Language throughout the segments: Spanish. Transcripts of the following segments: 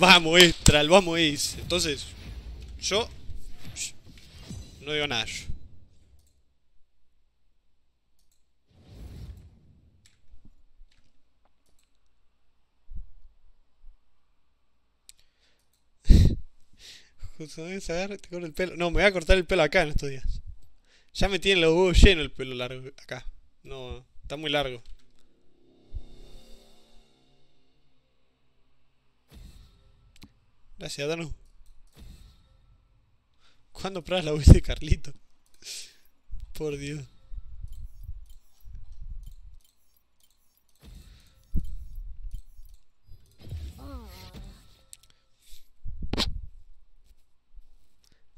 Vamos, Estral, vamos, Ace. Entonces, yo... No digo nada yo. el pelo. No, me voy a cortar el pelo acá en estos días. Ya me tiene los huevos llenos el pelo largo acá. No, está muy largo. Gracias, Dano. ¿Cuándo pruebas la voz de Carlito? Por Dios.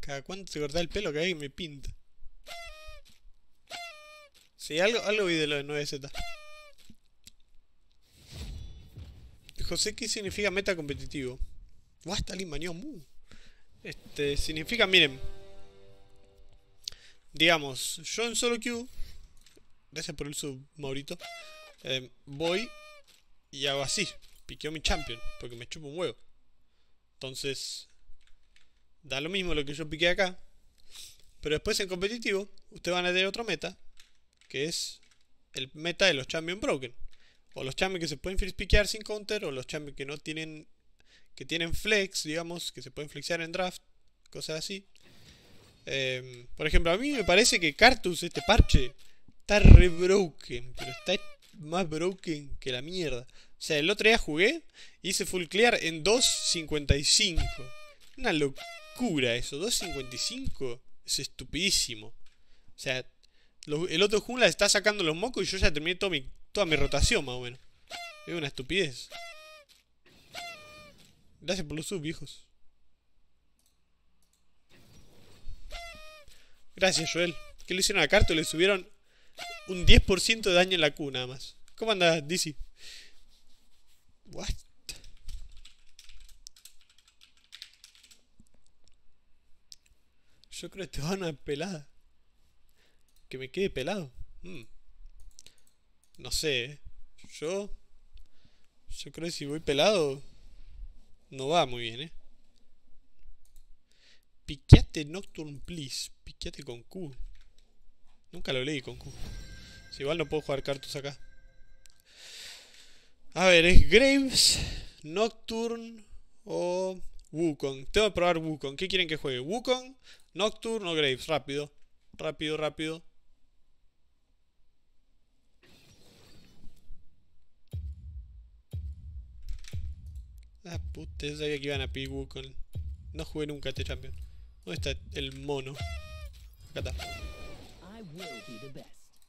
Cada cuánto se corta el pelo que hay me pinta. Sí, algo, algo vi de lo de 9Z. José, ¿qué significa meta competitivo? Basta mu. Este, significa, miren. Digamos, yo en solo queue. Gracias por el sub, Maurito. Eh, voy y hago así. Piqueo mi champion. Porque me chupo un huevo. Entonces, da lo mismo lo que yo piqué acá. Pero después en competitivo, ustedes van a tener otro meta. Que es el meta de los champions broken. O los champions que se pueden piquear sin counter. O los champions que no tienen que tienen flex, digamos, que se pueden flexear en draft, cosas así. Em, por ejemplo, a mí me parece que Cartus, este parche, está re broken, pero está más broken que la mierda. O sea, el otro día jugué, hice full clear en 2.55. Una locura eso, 2.55 es estupidísimo. O sea, el otro jungla está sacando los mocos y yo ya terminé mi, toda mi rotación más o menos. Es una estupidez. Gracias por los sub, viejos. Gracias, Joel. ¿Qué le hicieron a Carto? Le subieron un 10% de daño en la Q nada más. ¿Cómo andas, DC? What? Yo creo que te van a pelada. Que me quede pelado. Hmm. No sé, ¿eh? Yo... Yo creo que si voy pelado... No va muy bien, ¿eh? Piqueate Nocturne, please. Piqueate con Q. Nunca lo leí con Q. Si igual no puedo jugar cartas acá. A ver, es Graves, Nocturne o Wukong. Tengo que probar Wukong. ¿Qué quieren que juegue? ¿Wukong, Nocturne o Graves? Rápido. Rápido, rápido. Ah, puta, yo sabía que iban a pedir Wukong. No jugué nunca este champion. ¿Dónde está el mono? Acá está.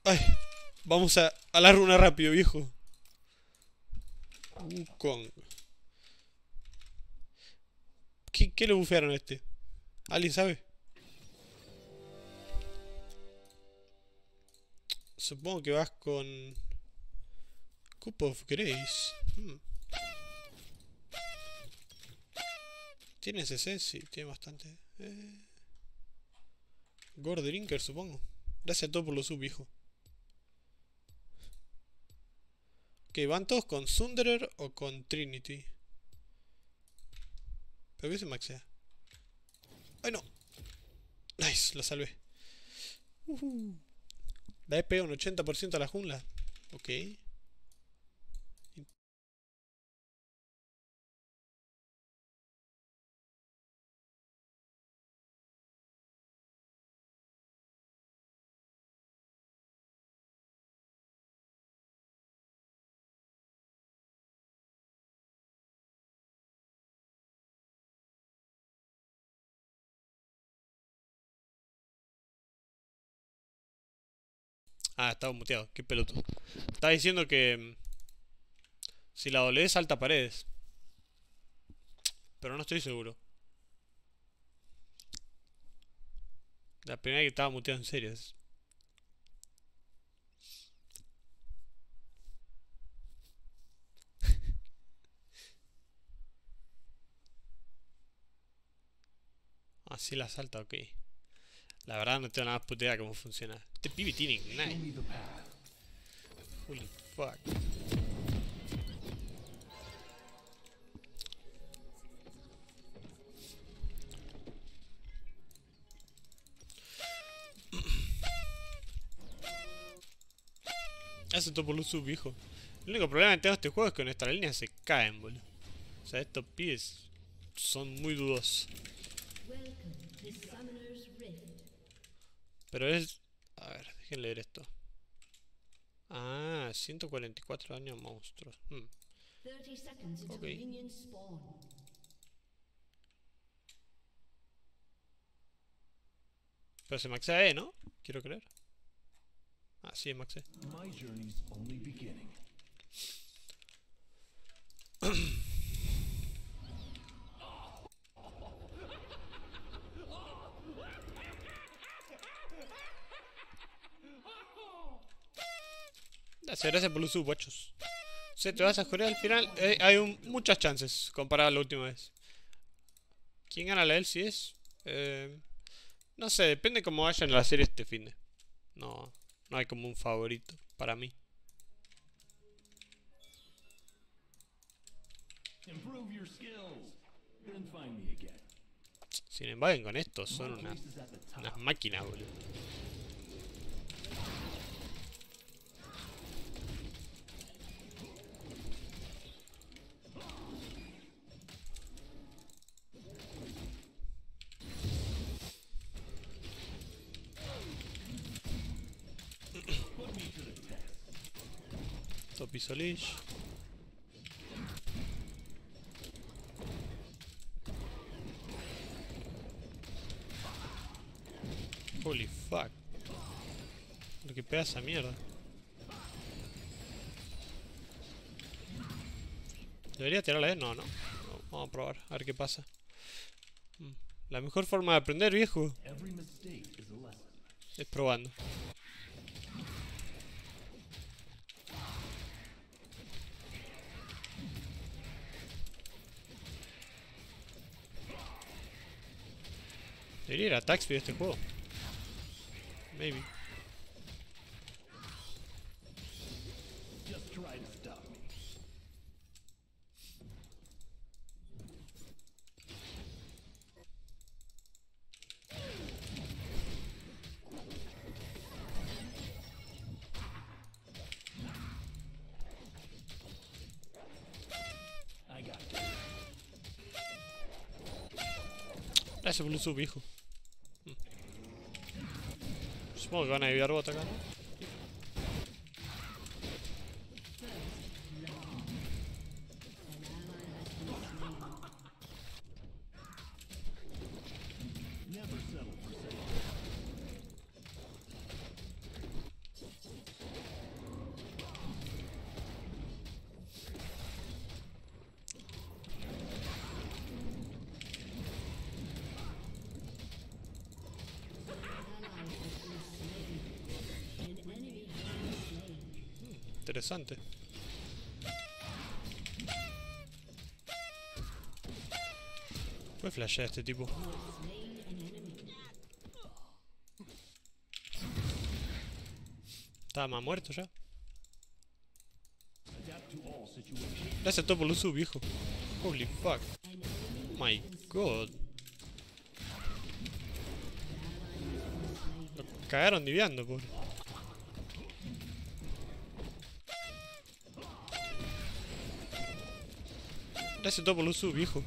Ay, vamos a, a la runa rápido, viejo. Wukong. ¿Qué, ¿Qué le bufearon a este? ¿Alguien sabe? Supongo que vas con... Cup of Grace. Hmm. ¿Tiene CC? Sí, tiene bastante. Eh... Supongo. Gracias a todos por los sub, hijo. Ok, van todos con Sunderer o con Trinity. ¿Pero qué se maxea? ¡Ay, no! Nice, lo salvé. La EP un 80% a la jungla. Ok. Ah, estaba muteado. Qué pelotudo. Estaba diciendo que... Mm, si la doble salta paredes. Pero no estoy seguro. La primera que estaba muteado en serio. Así la salta, ok. La verdad no tengo nada más putea cómo funciona. Este pibe tiene ignite. Holy fuck. Hace topo luz sub, viejo. El único problema que tengo este juego es que nuestras línea se caen, boludo. O sea, estos pibes son muy dudosos. Pero es... A ver, dejen leer esto. Ah, 144 daño a monstruos. Hmm. Ok. Pero se maxea E, ¿no? Quiero creer. Ah, sí, es maxea. Gracias, gracias por los sub, guachos. Si te vas a jugar al final, eh, hay un- muchas chances comparado a la última vez. ¿Quién gana la LCS? es? Eh, no sé, depende cómo vaya en la serie este fin de. No, no hay como un favorito para mí. Sin embargo, con estos son unas, unas máquinas, boludo. Isolish. Holy fuck. Lo que pega esa mierda. ¿Debería tirarla eh? No, no. No, Vamos a probar, a ver qué pasa. Mm. La mejor forma de aprender, viejo, es probando. Debería ir a attack speed este juego. Maybe. Just try to stop me. I got you. Gracias por el sub, hijo. Mm. Supongo que van a desviar bot acá, ¿no? Interesante. Fue flashea este tipo. Estaba más muerto ya. Gracias a todo por lo sub, viejo. Holy fuck. My god. Lo cagaron diviando, pobre. Gracias a todo por lo sub, viejo.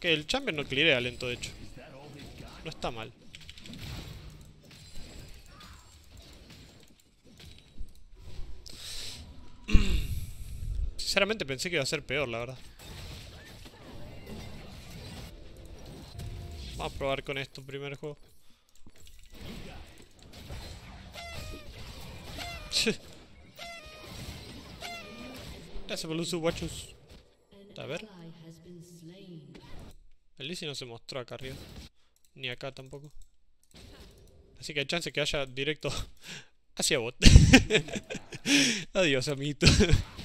Que el champion no clearea lento, de hecho. No está mal. Sinceramente pensé que iba a ser peor, la verdad. Vamos a probar con esto primer juego. Gracias por los guachos. A ver. El Lizzie no se mostró acá arriba. Ni acá tampoco. Así que hay chance que haya directo hacia bot. Adiós, amiguito.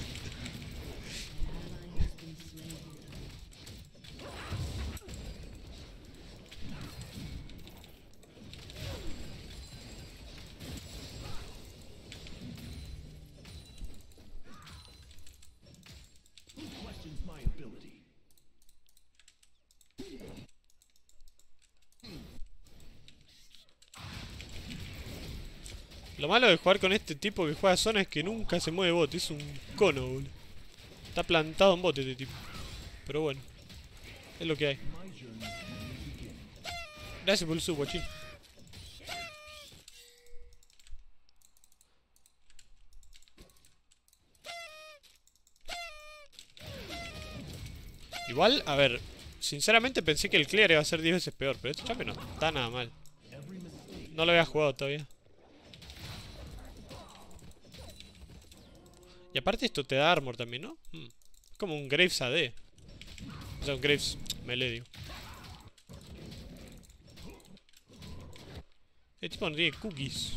Lo malo de jugar con este tipo que juega zona es que nunca se mueve bot. Es un cono, boludo. Está plantado en bot este tipo. Pero bueno. Es lo que hay. Gracias por el sub, guachín. Igual, a ver, sinceramente pensé que el clear iba a ser 10 veces peor, pero este champion no está nada mal. No lo había jugado todavía. Y aparte esto te da armor también, ¿no? Hmm. Es como un Graves AD. O sea, un Graves melee, digo. El tipo no tiene cookies.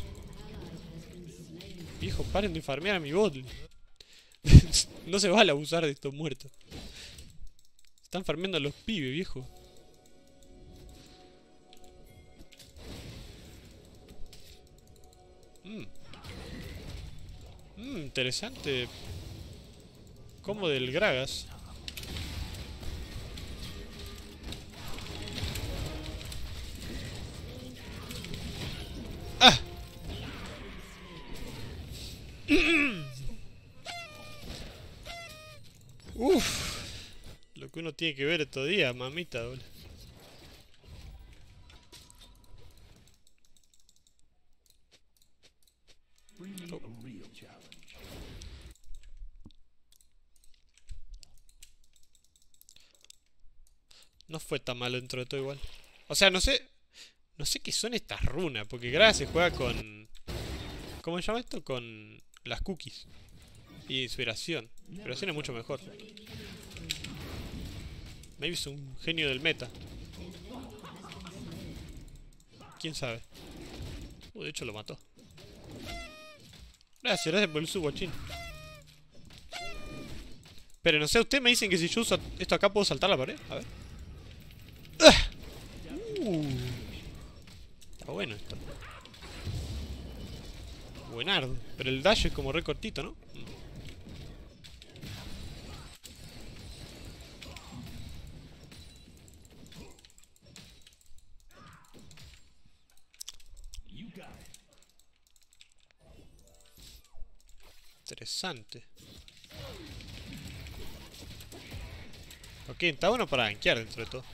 Viejo, paren de farmear a mi bot. no se vale abusar de estos muertos. Están farmeando a los pibes, viejo. Interesante. Como del Gragas. ¡Ah! Uf. Lo que uno tiene que ver días, mamita. Bring me a real challenge. No fue tan malo dentro de todo igual. O sea, no sé. No sé qué son estas runas. Porque Gragas se juega con. ¿Cómo se llama esto? Con las cookies. Y inspiración. Inspiración es mucho mejor. Maybe es un genio del meta. ¿Quién sabe? Uh, de hecho lo mató. Gracias, gracias por el sub, guachín. Pero no sé, ustedes me dicen que si yo uso esto acá puedo saltar la pared. A ver. ¡Ah! Uh. Está bueno esto. Pero el dash es como re cortito, ¿no? Interesante. Ok, está bueno para gankear dentro de todo.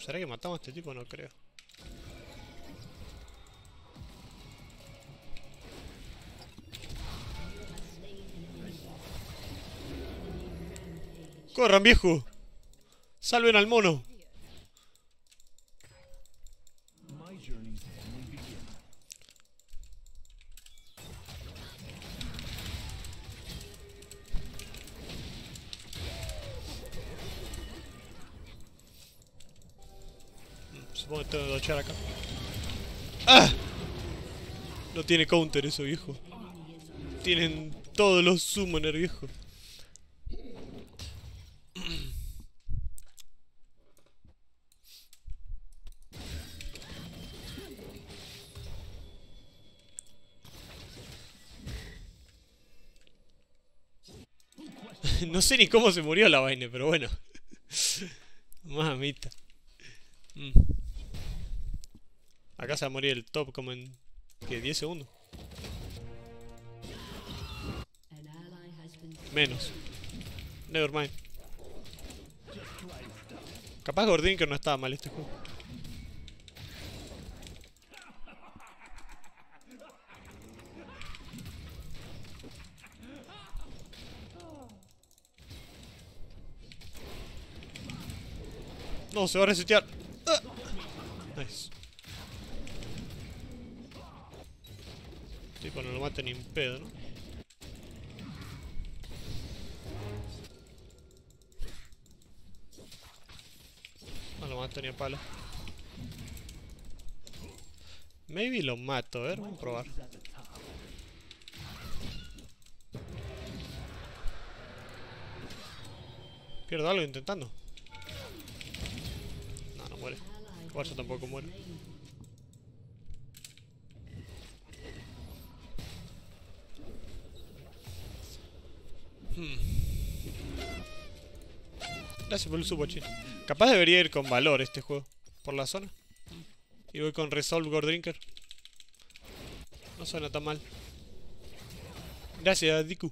¿Será que matamos a este tipo? No creo. ¡Corran, viejo! ¡Salven al mono! ¡Ah! No tiene counter eso, viejo. Tienen todos los summoner, viejo. no sé ni cómo se murió la vaina, pero bueno. Mamita. Mm. Acá se va a morir el top como en... ¿Qué? ¿10 segundos? Menos. Nevermind. Capaz Gordín que no estaba mal este juego. No, se va a resetear. Ah. Nice. Tipo, no lo mata ni un pedo, ¿no? No lo mato ni a palo. Maybe lo mato, a ver, vamos a probar. Pierdo algo intentando. No, no muere. Yo tampoco muero. Gracias por el sub, chino. Capaz debería ir con valor este juego. Por la zona. Y voy con Resolve Gore Drinker. No suena tan mal. Gracias, Diku.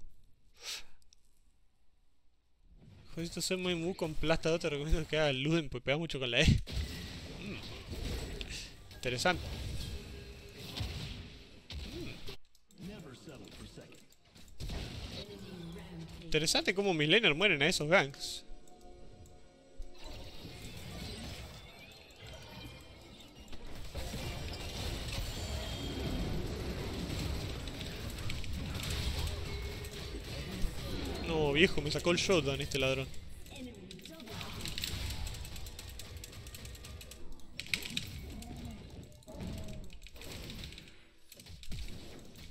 Jodito, soy muy muy con plasta, te recomiendo que haga Luden, pues pega mucho con la E. Mm. Interesante. Interesante cómo mis mueren a esos ganks. No, viejo, me sacó el shotgun este ladrón.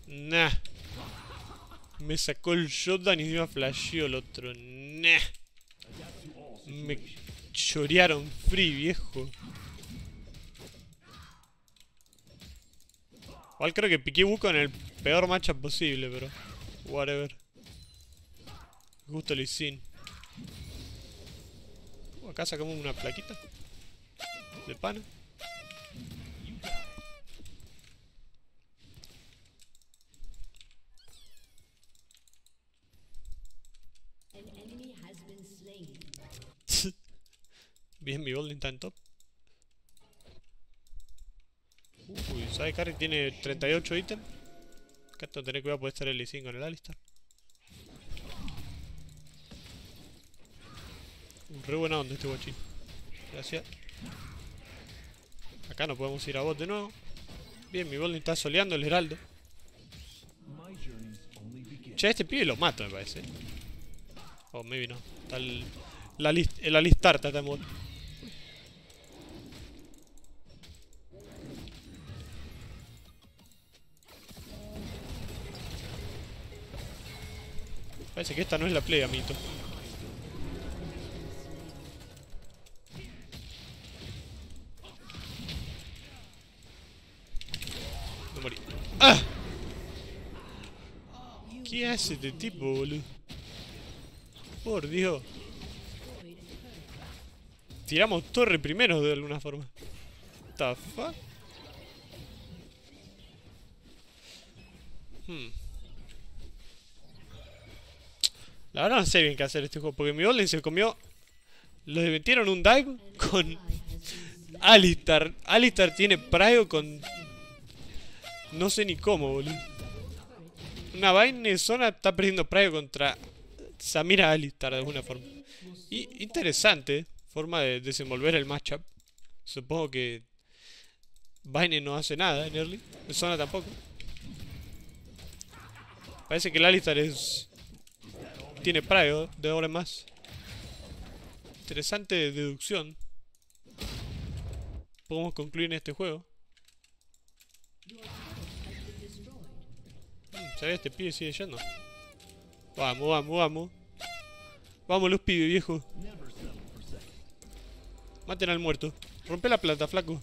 Nah. Me sacó el shotgun y encima flasheó el otro. Me chorearon free, viejo. Igual creo que piqué buco en el peor matchup posible, pero... Whatever. Justo Lee Sin. Uh, acá sacamos una plaquita. De pana. Está en top. Uy, ¿sabe Carry tiene 38 ítems? Esto tener cuidado puede estar el Lee Sin con el Alistar. Re buena onda este guachín. Gracias. Acá no podemos ir a bot de nuevo. Bien, mi Golden está soleando el Heraldo. Che, este pibe lo mato, me parece. Oh, maybe no. Está el... La list, el alistar está en bot. Parece que esta no es la play, amito. No morí. ¡Ah! ¿Qué hace este tipo, boludo? Por Dios. Tiramos torre primero de alguna forma. The fuck? Hmm. La verdad no sé bien qué hacer este juego. Porque mi Golden se comió. Lo metieron un dive con Alistar. Alistar tiene Praio con. No sé ni cómo, boludo. Una vaina zona está perdiendo Praio contra Samira Alistar de alguna forma. Y interesante forma de desenvolver el matchup. Supongo que Vayne no hace nada en early. Zona tampoco. Parece que el Alistar es. Tiene Praio de ahora más. Interesante deducción. Podemos concluir en este juego. Mm, ¿Sabes? Este pibe sigue yendo. Vamos, vamos, vamos. Vamos los pibes, viejo. Maten al muerto. Rompe la plata, flaco.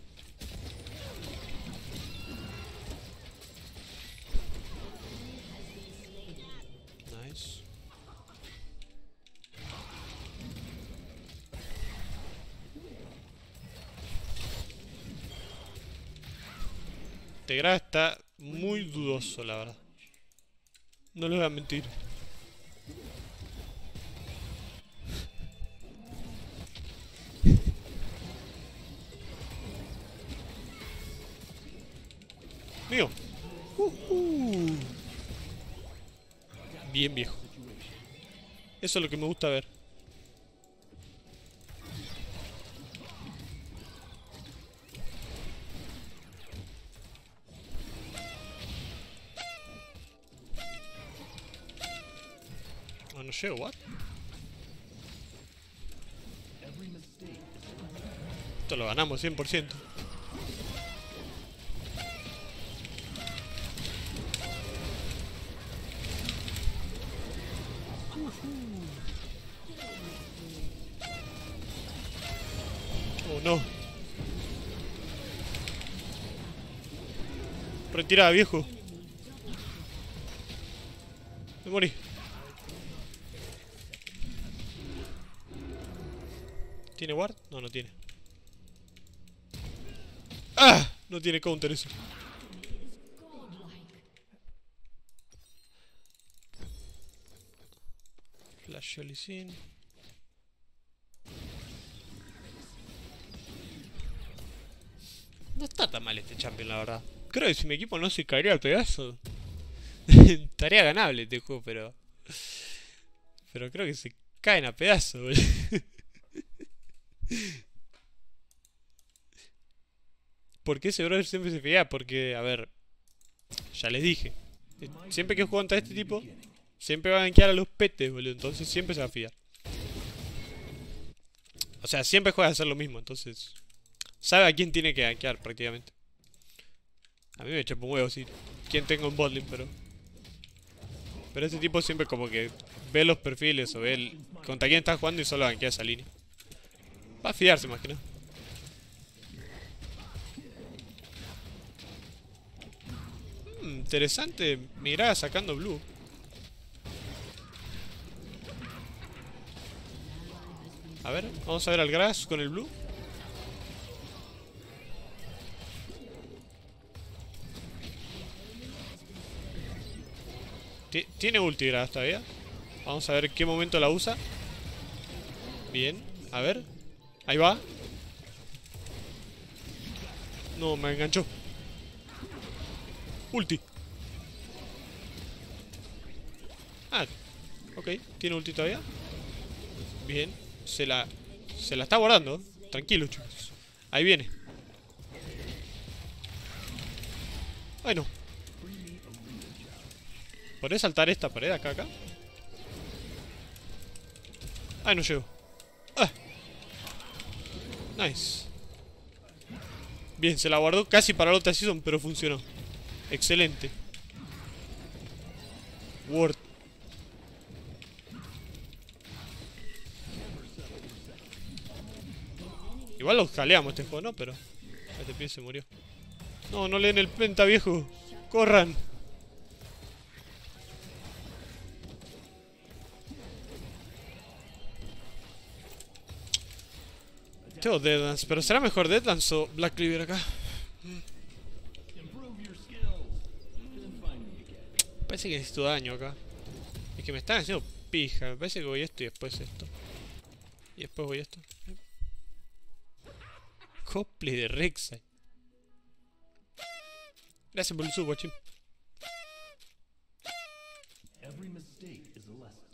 Tegra está muy dudoso, la verdad. No les voy a mentir. Mío. Bien viejo. Eso es lo que me gusta ver. shit, what? Esto lo ganamos 100%. Oh no. Retirada, viejo. Me morí. No tiene counter eso. Flash Sin. No está tan mal este champion, la verdad. Creo que si mi equipo no se caería al pedazo, estaría ganable este juego, pero. Pero creo que se caen a pedazos, boludo. ¿Por qué ese brother siempre se fía? Porque, a ver, ya les dije. eh, Siempre que juego contra este tipo, siempre va a gankear a los petes, boludo. Entonces siempre se va a fiar. O sea, siempre juega a hacer lo mismo, entonces. Sabe a quién tiene que gankear prácticamente. A mí me chupa un huevo, sí. Quién tengo en botlane, pero. Pero este tipo siempre como que ve los perfiles o ve el- contra quién está jugando y solo gankea esa línea. Va a fiarse más que nada. Hmm, interesante mirada sacando blue. A ver, vamos a ver al Grass con el blue. Ti- Tiene ulti Grass todavía. Vamos a ver qué momento la usa. Bien, a ver. Ahí va. No, me enganchó. Ulti. Ah, ok. ¿Tiene ulti todavía? Bien. Se la... Se la está guardando. Tranquilo, chicos. Ahí viene. Ay, no. ¿Podré saltar esta pared acá, acá? Ay, no llego. Ah. Nice. Bien, se la guardó casi para la otra season, pero funcionó. Excelente. Word. Igual lo jaleamos este juego, ¿no? Pero... Este pie se murió. No, no leen el penta, viejo. Corran. Tengo Deadlands, pero ¿será mejor Deadlands o Black Cleaver acá? Parece que necesito daño acá. Es que me están haciendo pija. Me parece que voy esto y después esto. Y después voy esto. De Rek'Sai. Gracias por el sub, guachín.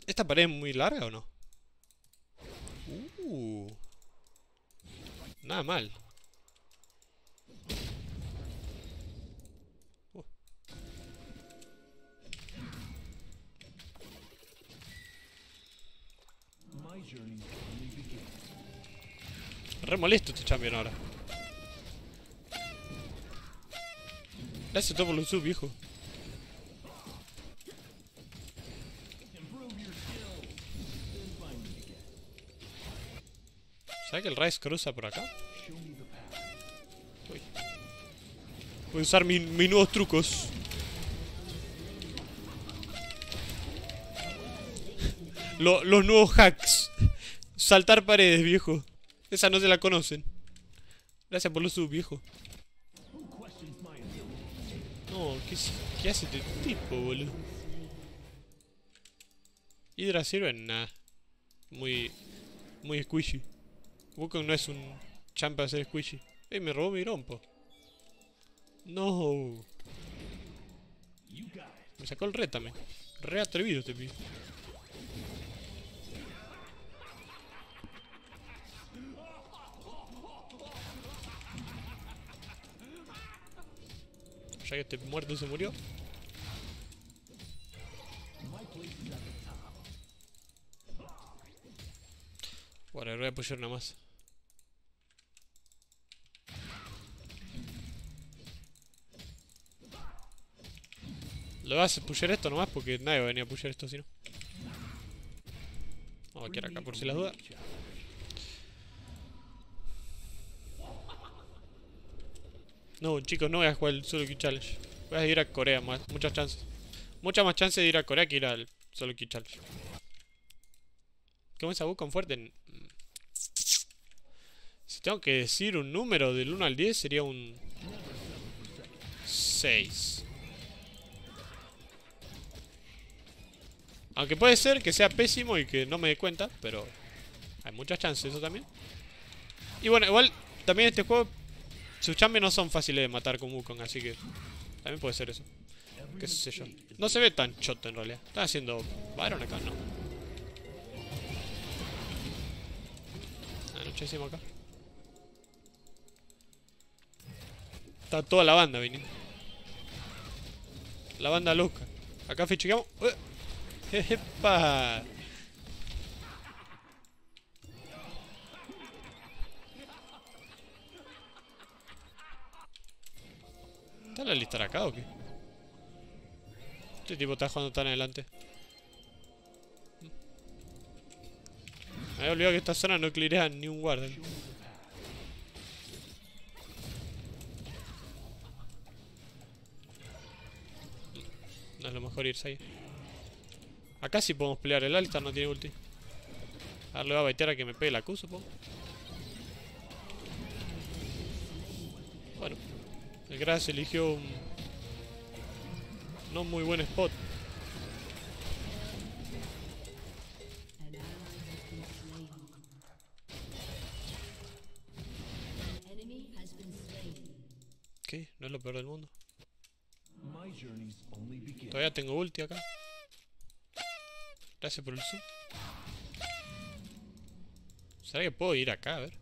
¿Esta pared es muy larga o no? Uh. Nada mal. Uh. Re molesto este champion ahora. Gracias todo por los sub, viejo. ¿Sabes que el Rice cruza por acá? Uy. Voy a usar mi- mis nuevos trucos. Lo- los nuevos hacks. Saltar paredes, viejo. Esa no se la conocen. Gracias por los sub, viejo. ¿Qué, hace este tipo, boludo? Hydra sirve en nada. Muy. Muy squishy. Wukong no es un champ para ser squishy. ¡Ey, me robó mi rompo! No. Me sacó el red también. Re atrevido este pibe. Ya que este muerto se murió. Bueno, voy a apoyar nada más. Lo vas a pushear esto nomás porque nadie va a venir a pushear esto si no. Vamos a quedar acá por si las dudas. No, chicos, no voy a jugar el solo Q Challenge. Voy a ir a Corea, más, muchas chances. Muchas más chances de ir a Corea que ir al solo Q Challenge. ¿Cómo es con fuerte? Mm. Si tengo que decir un número del 1 al 10 sería un 6. Aunque puede ser que sea pésimo y que no me dé cuenta, pero hay muchas chances eso también. Y bueno, igual también este juego sus champions no son fáciles de matar con Wukong, así que también puede ser eso. Qué sé yo. No se ve tan choto en realidad. Están haciendo Baron acá, ¿no? Anochecimos acá. Está toda la banda viniendo. La banda loca. Acá fichiqueamos. ¡Epa! ¿Está la lista acá o qué? Este tipo está jugando tan adelante. Me había olvidado que esta zona no clirea ni un guardia. No es lo mejor irse ahí. Acá sí podemos pelear. El Alistar no tiene ulti. Ahora le va a baitear a que me pegue la Q, supongo. Bueno. El Grass eligió un... No muy buen spot. ¿Qué? No es lo peor del mundo. Todavía tengo ulti acá. Gracias por el zoom. ¿Será que puedo ir acá? A ver.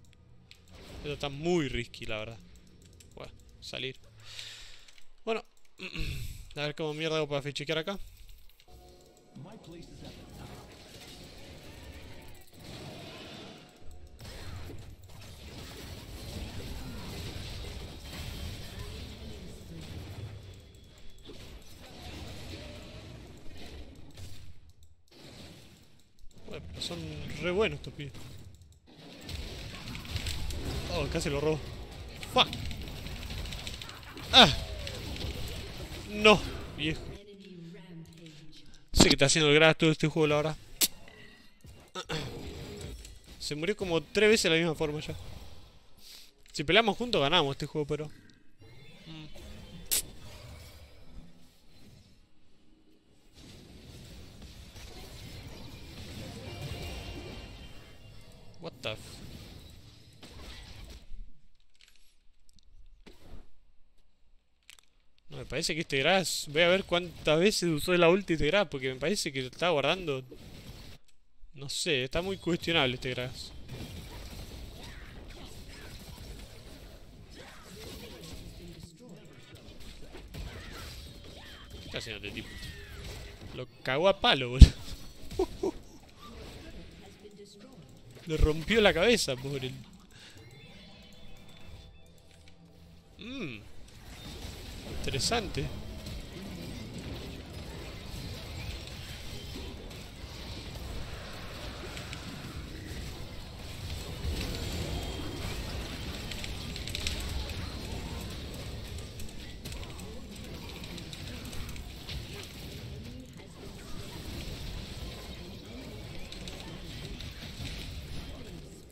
Esto está muy risky, la verdad. Salir. Bueno. A ver cómo mierda hago para fichiquear acá. Bueno, son re buenos estos pibes. Oh, casi lo robo. ¡Fuck! ¡Ah! No, viejo. Sé que está haciendo el todo este juego, la verdad. Se murió como tres veces de la misma forma ya. Si peleamos juntos ganamos este juego, pero... me parece que este Grass... Voy a ver cuántas veces usó la ulti este Grass, porque me parece que lo está guardando... No sé, está muy cuestionable este Grass. ¿Qué está haciendo este tipo? Lo cagó a palo, boludo. Le rompió la cabeza, pobre. Mmm. Interesante.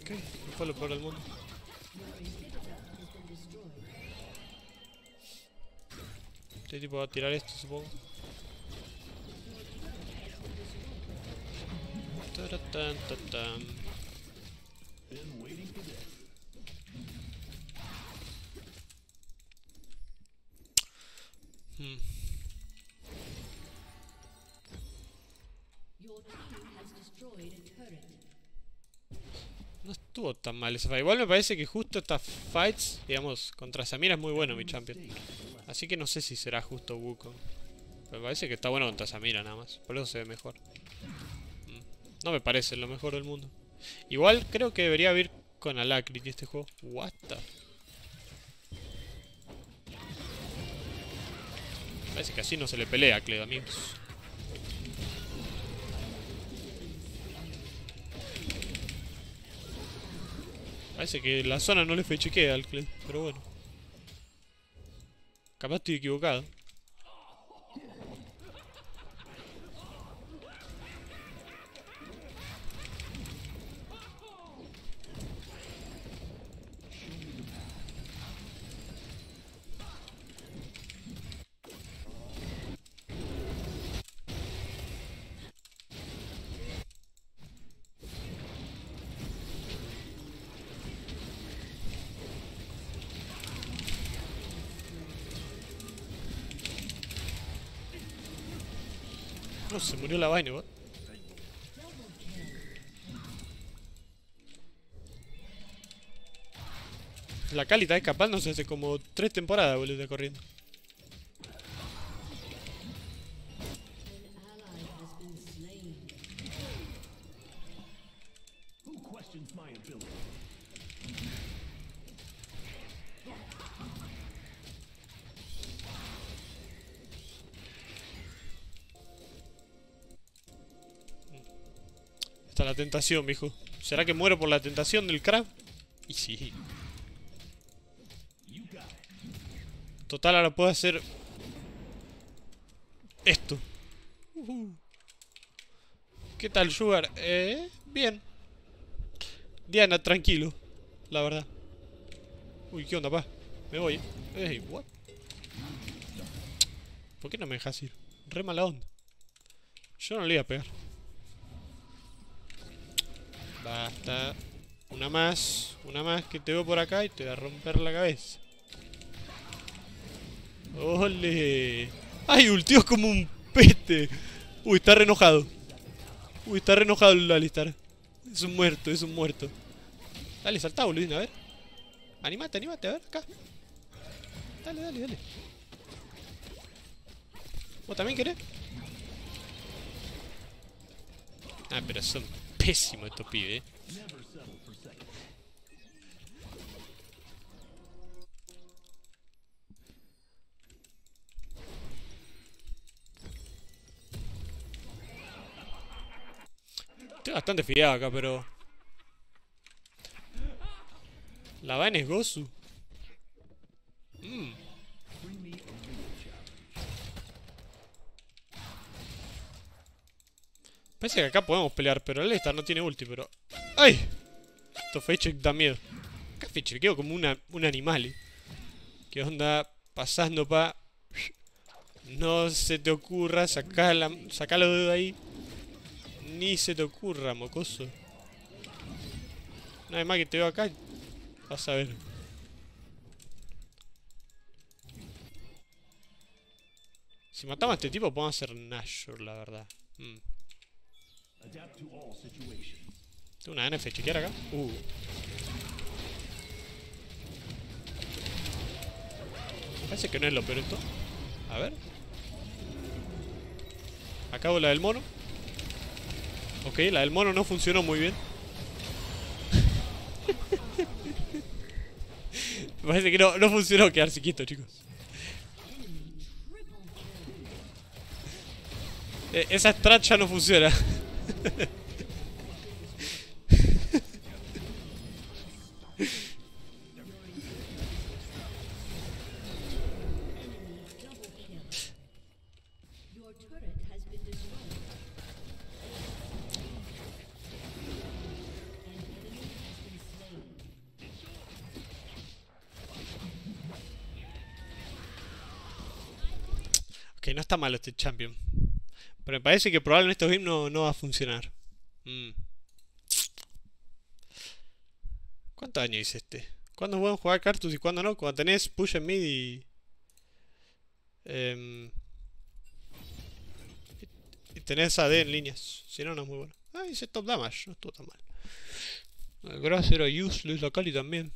Ok, fue lo peor del mundo. Va a tirar esto, supongo. Taratán, this. Hmm. No estuvo tan mal esa fight. Igual me parece que justo estas fights, digamos, contra Samira es muy bueno mi champion. Así que no sé si será justo Wukong. Me parece que está bueno contra Samira nada más. Por eso se ve mejor. Mm. No me parece lo mejor del mundo. Igual creo que debería haber con Alacrity este juego. What the... Parece que así no se le pelea a Cleo, amigos. Parece que la zona no le fechiquea al Cled, pero bueno. Capaz estoy equivocado. Se murió la vaina, what? La Cali está escapándose hace como tres temporadas, boludo, corriendo. Tentación, mijo. ¿Será que muero por la tentación del crab? Y sí. Total, ahora puedo hacer... Esto. ¿Qué tal, Sugar? Eh, bien. Diana, tranquilo. La verdad. Uy, ¿qué onda, pa? Me voy. What? ¿Por qué no me dejas ir? Re mala onda. Yo no le iba a pegar. Basta. Una más. Una más que te veo por acá y te voy a romper la cabeza. ¡Ole! ¡Ay, ultió como un peste! Uy, está re enojado. Uy, está re enojado el Alistar. Es un muerto, es un muerto. Dale, saltá, boludín, a ver. Animate, animate, a ver, acá. Dale, dale, dale. ¿Vos también querés? Ah, pero son settle for second. Estoy bastante fiado acá, pero... La vaina es Gozu. Mm. Bring me a real challenge. Parece que acá podemos pelear, pero el Alistar no tiene ulti, pero... ¡Ay! Esto Fetchik da miedo. Acá Fetchik quedo como una, un animal. ¿Qué onda? Pasando pa... No se te ocurra sacarla, sacalo de ahí. Ni se te ocurra, mocoso. Nada más que te veo acá. Vas a ver. Si matamos a este tipo podemos hacer Nashor, la verdad. Mm. Una NF chequear acá. Uh. Parece que no es lo peor esto. A ver. Acabo la del mono. Ok, la del mono no funcionó muy bien. Parece que no, no funcionó quedarse quieto, chicos. Eh, esa strat ya no funciona. No está malo este champion. Pero me parece que probablemente estos games no, va a funcionar. Mm. ¿Cuántos años dice este? ¿Cuándo pueden jugar Cartus y cuándo no? Cuando tenés push en mid y... em, y, tenés AD en líneas. Si no, no es muy bueno. Ah, dice top damage. No estuvo tan mal. El Grass era useless, la Cali también.